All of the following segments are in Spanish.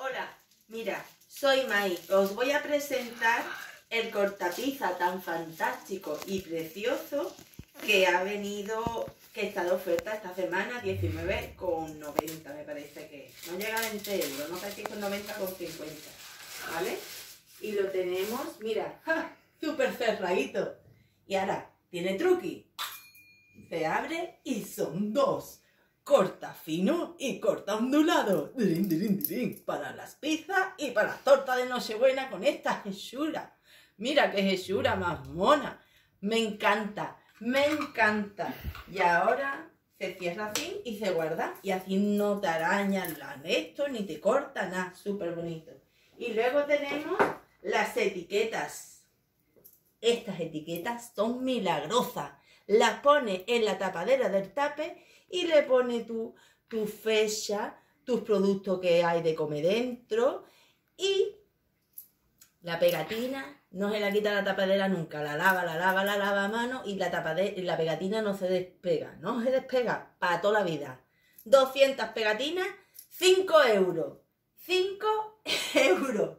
Hola, mira, soy Mai. Os voy a presentar el cortapizza tan fantástico y precioso que ha venido, que está de oferta esta semana, 19,90 me parece que No llega a 20 euros, no casi con 90 con 50, ¿vale? Y lo tenemos, mira, súper cerradito. Y ahora, tiene truqui. Se abre y son dos corta fino y corta ondulado. Para las pizzas y para las tortas de Nochebuena con esta jesura. Mira qué jesura más mona. Me encanta, me encanta. Y ahora se cierra así y se guarda. Y así no te arañan la esto ni te corta nada. Súper bonito. Y luego tenemos las etiquetas. Estas etiquetas son milagrosas. Las pone en la tapadera del tape y le pone tu, tu fecha, tus productos que hay de comer dentro y la pegatina no se la quita la tapadera nunca, la lava, la lava, la lava a mano y la, tapadera, la pegatina no se despega, no se despega para toda la vida. 200 pegatinas, 5 euros. 5 euros.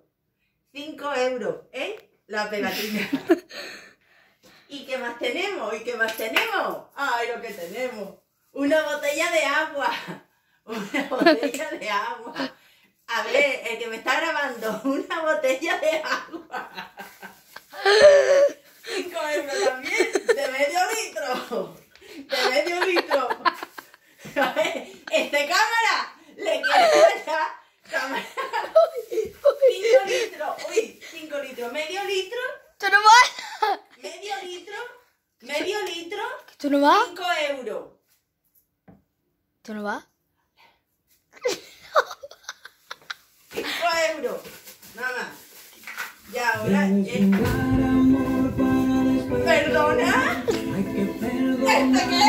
5 euros, ¿eh? La pegatina. ¿Y qué más tenemos? ¿Y qué más tenemos? ¡Ay, lo que tenemos! Una botella de agua. Una botella de agua. A ver, el que me está grabando, una botella de agua. Cinco euros también, de medio litro. De medio litro. A ver, este litros. Uy, cinco litros. Medio litro. ¿Esto no va? Medio litro. Medio litro. ¿Esto no va? Cinco euros. ¿Esto no va? 5 euros. Nada más. Y ahora. ¿Perdona? ¿Este qué?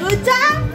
Meruja.